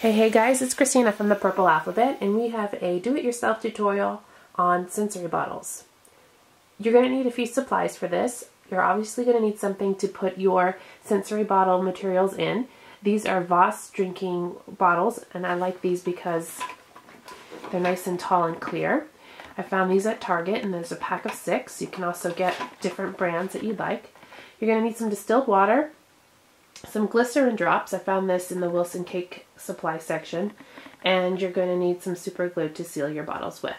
Hey, hey guys, it's Christina from the Purple Alphabet, and we have a do-it-yourself tutorial on sensory bottles. You're going to need a few supplies for this. You're obviously going to need something to put your sensory bottle materials in. These are Voss drinking bottles, and I like these because they're nice and tall and clear. I found these at Target, and there's a pack of six. You can also get different brands that you'd like. You're going to need some distilled water, some glycerin drops. I found this in the Wilton Cake supply section. And you're going to need some super glue to seal your bottles with.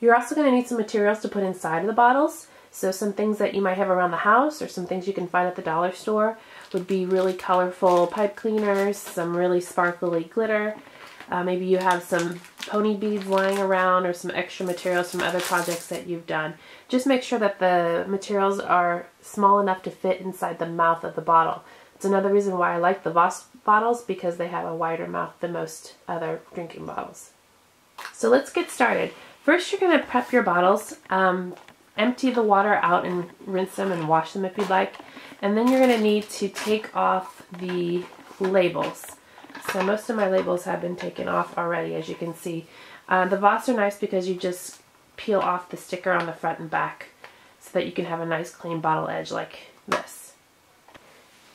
You're also going to need some materials to put inside of the bottles. So some things that you might have around the house or some things you can find at the dollar store would be really colorful pipe cleaners, some really sparkly glitter. Uh, maybe you have some pony beads lying around or some extra materials from other projects that you've done. Just make sure that the materials are small enough to fit inside the mouth of the bottle. It's another reason why I like the Voss bottles because they have a wider mouth than most other drinking bottles. So let's get started. First you're going to prep your bottles. Um, empty the water out and rinse them and wash them if you'd like. And then you're going to need to take off the labels. So most of my labels have been taken off already, as you can see. Uh, the Voss are nice because you just peel off the sticker on the front and back so that you can have a nice clean bottle edge like this.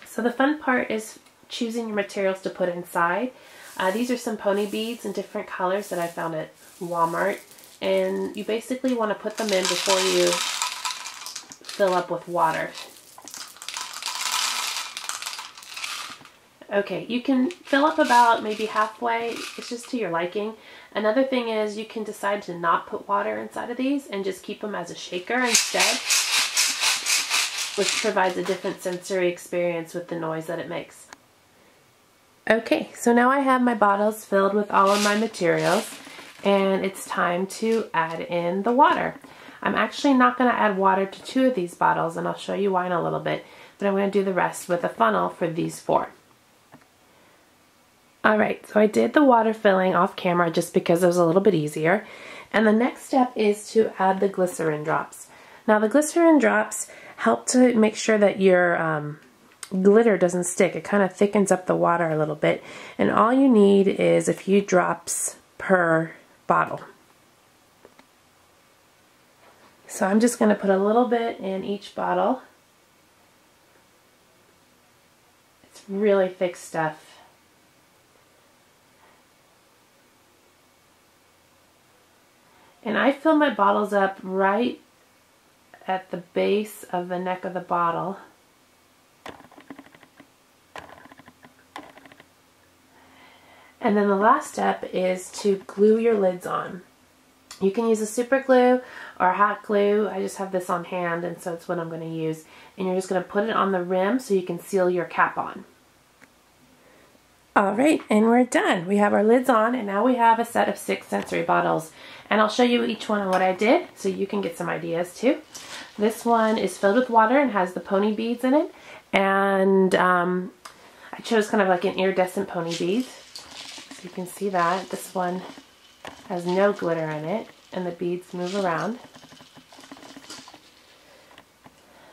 So the fun part is choosing your materials to put inside. Uh, these are some pony beads in different colors that I found at Walmart. And you basically want to put them in before you fill up with water. Okay, you can fill up about maybe halfway. It's just to your liking. Another thing is you can decide to not put water inside of these and just keep them as a shaker instead, which provides a different sensory experience with the noise that it makes. Okay, so now I have my bottles filled with all of my materials and it's time to add in the water. I'm actually not going to add water to two of these bottles and I'll show you why in a little bit, but I'm going to do the rest with a funnel for these four. Alright, so I did the water filling off camera just because it was a little bit easier. And the next step is to add the glycerin drops. Now the glycerin drops help to make sure that your um, glitter doesn't stick. It kind of thickens up the water a little bit. And all you need is a few drops per bottle. So I'm just going to put a little bit in each bottle. It's really thick stuff. And I fill my bottles up right at the base of the neck of the bottle. And then the last step is to glue your lids on. You can use a super glue or hot glue. I just have this on hand and so it's what I'm going to use. And you're just going to put it on the rim so you can seal your cap on. Alright, and we're done. We have our lids on, and now we have a set of six sensory bottles. And I'll show you each one and what I did, so you can get some ideas too. This one is filled with water and has the pony beads in it. And um, I chose kind of like an iridescent pony beads. So you can see that. This one has no glitter in it, and the beads move around.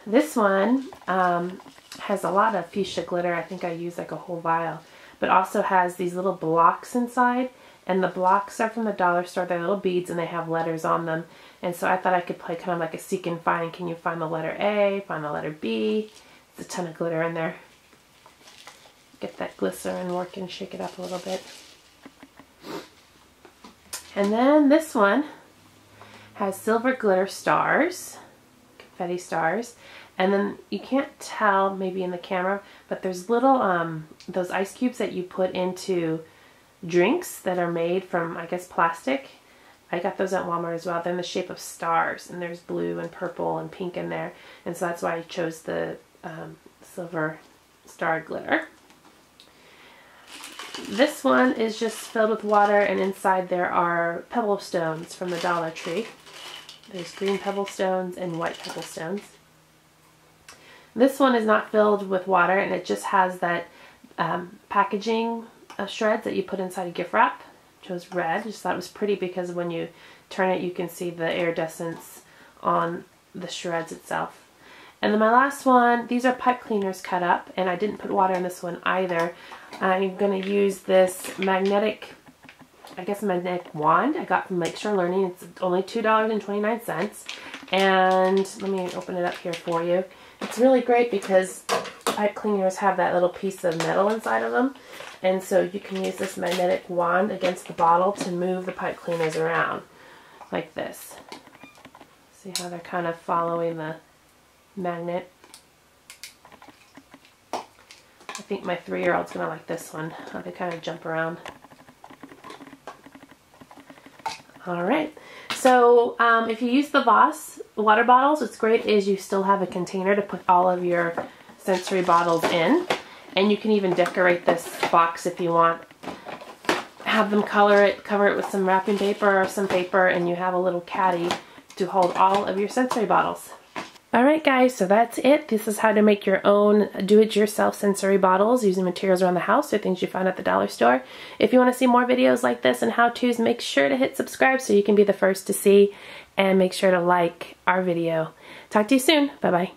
This one um, has a lot of fuchsia glitter. I think I used like a whole vial but also has these little blocks inside. And the blocks are from the dollar store. They're little beads and they have letters on them. And so I thought I could play kind of like a seek and find. Can you find the letter A? Find the letter B? There's a ton of glitter in there. Get that glycerin working, shake it up a little bit. And then this one has silver glitter stars, confetti stars. And then you can't tell maybe in the camera, but there's little, um, those ice cubes that you put into drinks that are made from, I guess, plastic. I got those at Walmart as well. They're in the shape of stars, and there's blue and purple and pink in there. And so that's why I chose the um, silver star glitter. This one is just filled with water, and inside there are pebble stones from the Dollar Tree. There's green pebble stones and white pebble stones. This one is not filled with water and it just has that um, packaging uh, shreds that you put inside a gift wrap. Chose red. Just thought it was pretty because when you turn it you can see the iridescence on the shreds itself. And then my last one, these are pipe cleaners cut up, and I didn't put water in this one either. I'm going to use this magnetic, I guess magnetic wand I got from Lakeshore Learning. It's only $2.29. And let me open it up here for you. It's really great because pipe cleaners have that little piece of metal inside of them. And so you can use this magnetic wand against the bottle to move the pipe cleaners around like this. See how they're kind of following the magnet. I think my three-year-old's going to like this one. How they kind of jump around. All right. So um, if you use the Voss water bottles, what's great is you still have a container to put all of your sensory bottles in. And you can even decorate this box if you want. Have them color it, cover it with some wrapping paper or some paper, and you have a little caddy to hold all of your sensory bottles. Alright guys, so that's it. This is how to make your own do-it-yourself sensory bottles using materials around the house or things you find at the dollar store. If you want to see more videos like this and how-tos, make sure to hit subscribe so you can be the first to see and make sure to like our video. Talk to you soon. Bye-bye.